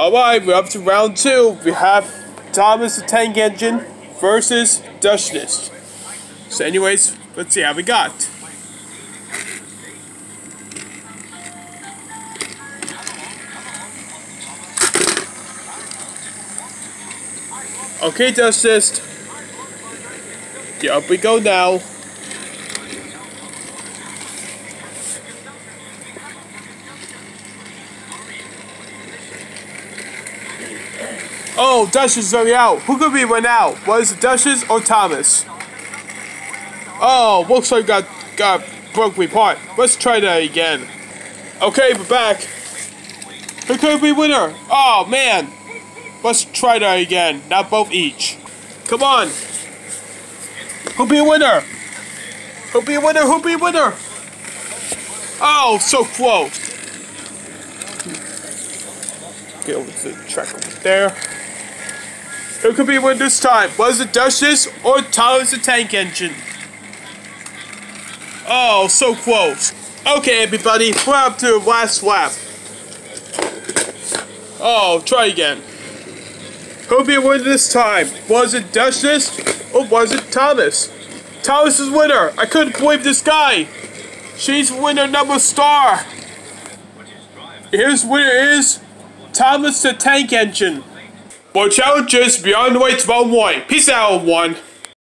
Alright, we're up to round two. We have Thomas the Tank Engine versus Dushnist. So anyways, let's see how we got. Okay, Dushnist. Yeah, up we go now. Oh, Duchess is already out. Who could be win out? Was it Duchess or Thomas? Oh, looks like got got broke me apart. Let's try that again. Okay, we're back. Who could be winner? Oh man. Let's try that again. Not both each. Come on. Who'll be a winner? Who'll be a winner? Who'll be a winner? Oh, so close. Get over to the track over there. Who could be win this time? Was it Duchess or Thomas the Tank Engine? Oh, so close. Okay, everybody, we're up to the last lap. Oh, try again. Who'll be winning this time? Was it Duchess or was it Thomas? Thomas is winner. I couldn't believe this guy. She's winner number star. Here's winner is Thomas the Tank Engine. More challenges beyond the way to one. Peace out, one.